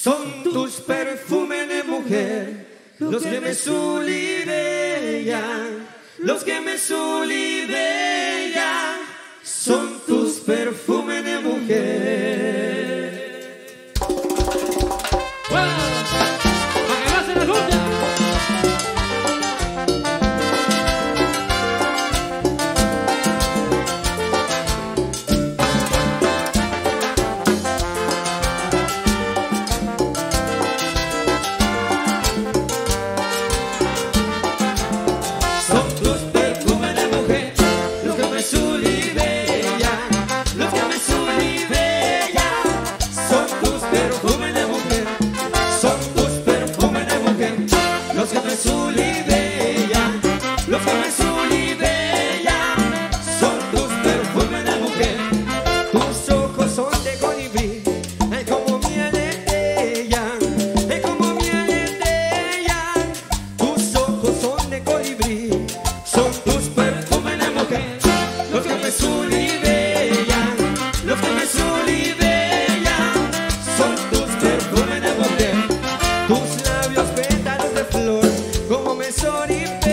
Son tus perfumes de mujer, los que me solidean, los que me solidean. Dios que tú professor e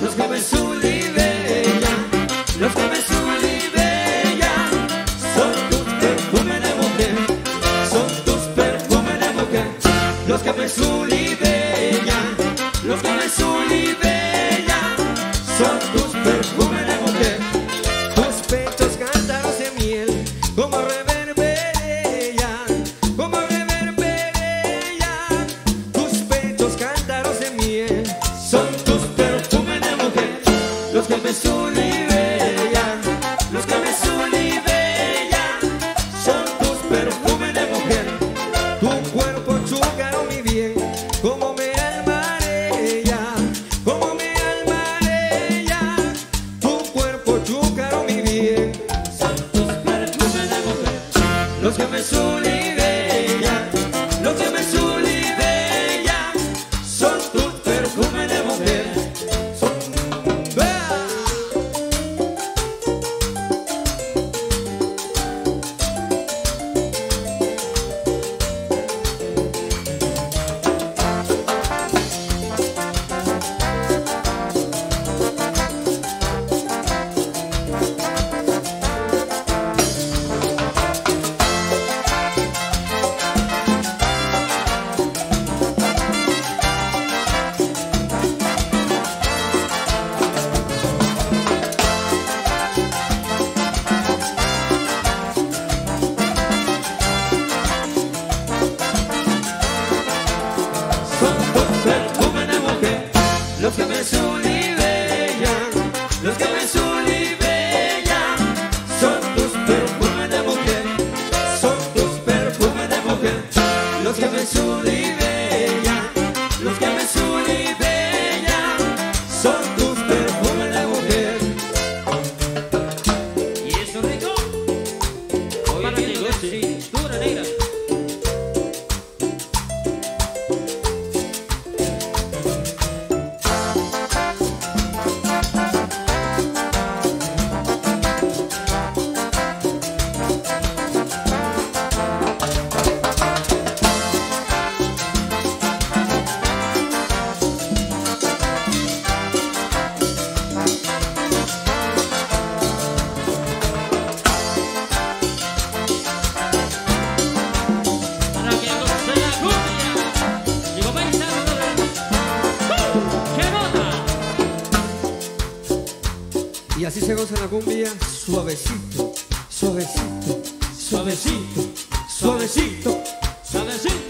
Los que me sueliven, los que me sueliven, son tus perfumes de mujer, son tus perfumes de mujer. Los que me sueliven, los que me sueliven, son tus perfumes de mujer. Tus pechos cantaros de miel, como reverberia, como reverberia, tus pechos cantaros. atravessou Castaneda. Y así se goza la cumbia suavecito, suavecito, suavecito, suavecito, suavecito. suavecito.